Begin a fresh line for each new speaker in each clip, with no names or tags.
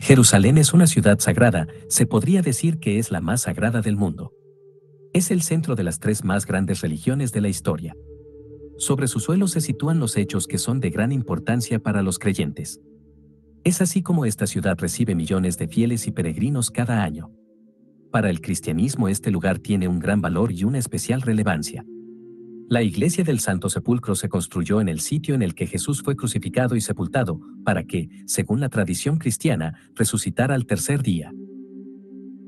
Jerusalén es una ciudad sagrada, se podría decir que es la más sagrada del mundo. Es el centro de las tres más grandes religiones de la historia. Sobre su suelo se sitúan los hechos que son de gran importancia para los creyentes. Es así como esta ciudad recibe millones de fieles y peregrinos cada año. Para el cristianismo este lugar tiene un gran valor y una especial relevancia. La iglesia del Santo Sepulcro se construyó en el sitio en el que Jesús fue crucificado y sepultado, para que, según la tradición cristiana, resucitara al tercer día.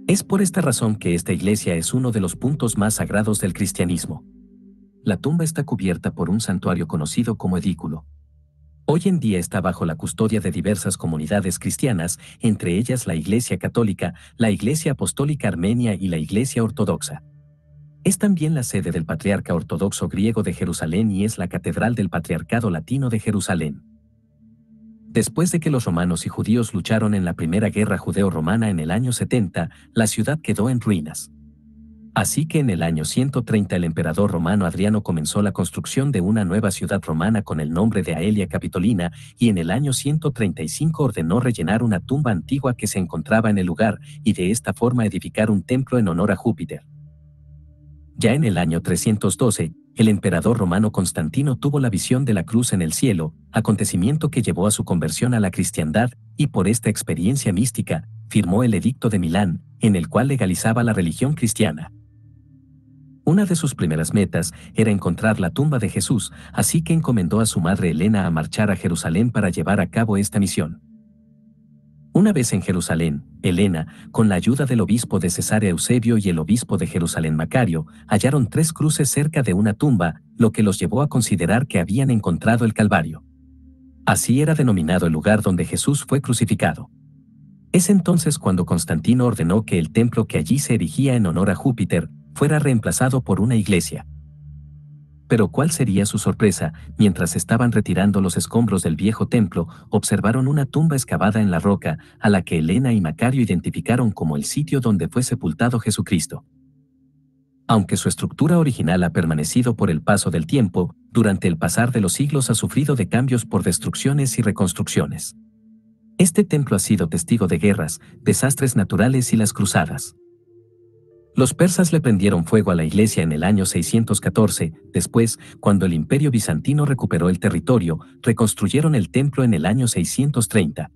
Es por esta razón que esta iglesia es uno de los puntos más sagrados del cristianismo. La tumba está cubierta por un santuario conocido como edículo. Hoy en día está bajo la custodia de diversas comunidades cristianas, entre ellas la Iglesia Católica, la Iglesia Apostólica Armenia y la Iglesia Ortodoxa. Es también la sede del Patriarca Ortodoxo Griego de Jerusalén y es la Catedral del Patriarcado Latino de Jerusalén. Después de que los romanos y judíos lucharon en la Primera Guerra Judeo-Romana en el año 70, la ciudad quedó en ruinas. Así que en el año 130 el emperador romano Adriano comenzó la construcción de una nueva ciudad romana con el nombre de Aelia Capitolina y en el año 135 ordenó rellenar una tumba antigua que se encontraba en el lugar y de esta forma edificar un templo en honor a Júpiter. Ya en el año 312, el emperador romano Constantino tuvo la visión de la cruz en el cielo, acontecimiento que llevó a su conversión a la cristiandad, y por esta experiencia mística, firmó el Edicto de Milán, en el cual legalizaba la religión cristiana. Una de sus primeras metas era encontrar la tumba de Jesús, así que encomendó a su madre Elena a marchar a Jerusalén para llevar a cabo esta misión. Una vez en Jerusalén, Elena, con la ayuda del obispo de Cesarea Eusebio y el obispo de Jerusalén Macario, hallaron tres cruces cerca de una tumba, lo que los llevó a considerar que habían encontrado el Calvario. Así era denominado el lugar donde Jesús fue crucificado. Es entonces cuando Constantino ordenó que el templo que allí se erigía en honor a Júpiter fuera reemplazado por una iglesia. Pero cuál sería su sorpresa, mientras estaban retirando los escombros del viejo templo, observaron una tumba excavada en la roca, a la que Elena y Macario identificaron como el sitio donde fue sepultado Jesucristo. Aunque su estructura original ha permanecido por el paso del tiempo, durante el pasar de los siglos ha sufrido de cambios por destrucciones y reconstrucciones. Este templo ha sido testigo de guerras, desastres naturales y las cruzadas. Los persas le prendieron fuego a la iglesia en el año 614, después, cuando el imperio bizantino recuperó el territorio, reconstruyeron el templo en el año 630.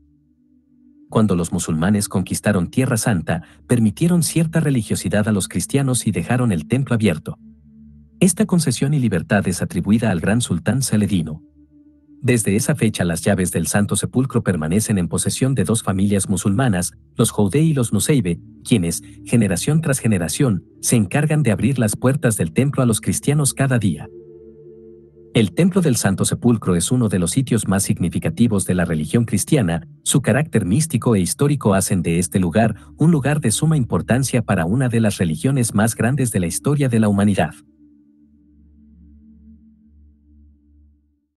Cuando los musulmanes conquistaron Tierra Santa, permitieron cierta religiosidad a los cristianos y dejaron el templo abierto. Esta concesión y libertad es atribuida al gran sultán Saledino. Desde esa fecha las llaves del Santo Sepulcro permanecen en posesión de dos familias musulmanas, los Joudé y los Nuseibe, quienes, generación tras generación, se encargan de abrir las puertas del templo a los cristianos cada día. El Templo del Santo Sepulcro es uno de los sitios más significativos de la religión cristiana, su carácter místico e histórico hacen de este lugar un lugar de suma importancia para una de las religiones más grandes de la historia de la humanidad.